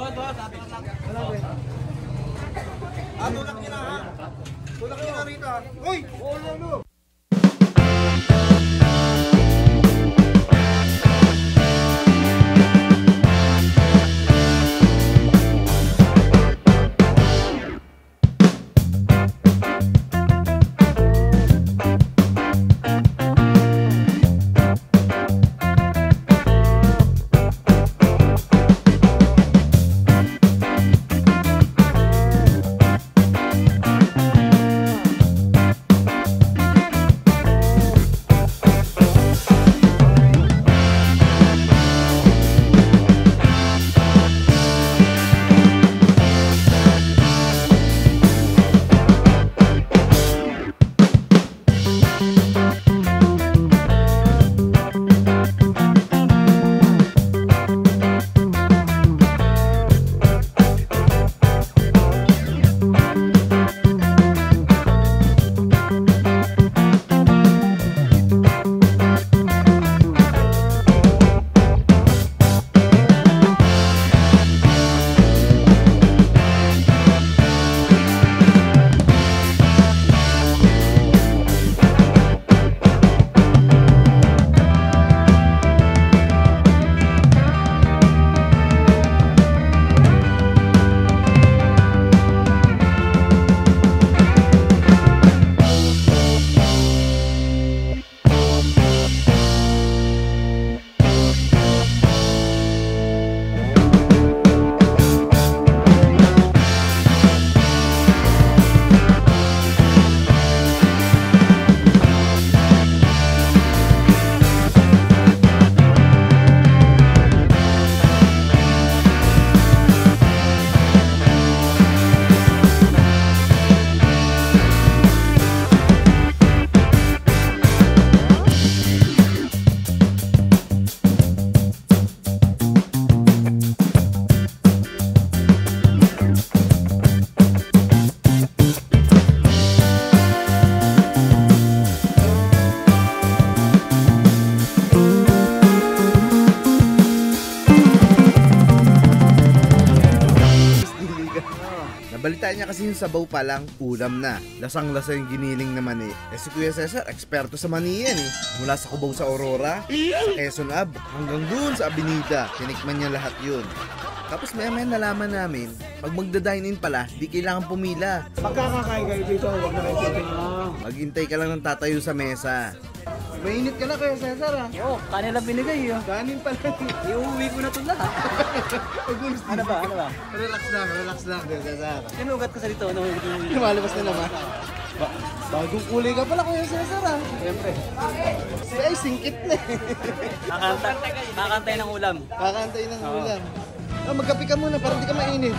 Ah, tulak niya na ha. Tulak niya na rito ha. Uy! Oo, lalo. Nabalitaan niya kasi yung sabaw pa lang, ulam na. Lasang-lasa yung giniling na mani. Eh si Kuya Cesar, eksperto sa mani yan eh. Mula sa Cubao sa Aurora, sa Quezon Ab, hanggang dun sa Abinida. Tinikman niya lahat yun. Tapos maya maya nalaman namin, pag magda-dine in pala, di kailangan pumila. Pagkakakain kayo dito, huwag na kayo titin. Maghintay ka lang ng tatayo sa mesa. Mainit ka na Kuya Cesar ah. Oo, kanila binigay yun. Kanin pala. Iuwi ko na ito lahat. ano ba, ano ba? relax lang, relax lang Kuya Cesar. Sinugat ko sa dito, ano Lumalabas na naman. Ba- bagong kulay ka pala Kuya Cesar ah. Siyempre. Si ay singkit na eh. Kakanta, kakantay ng ulam. Kakantay ng ulam. Ah, magkape ka muna para di ka mainit.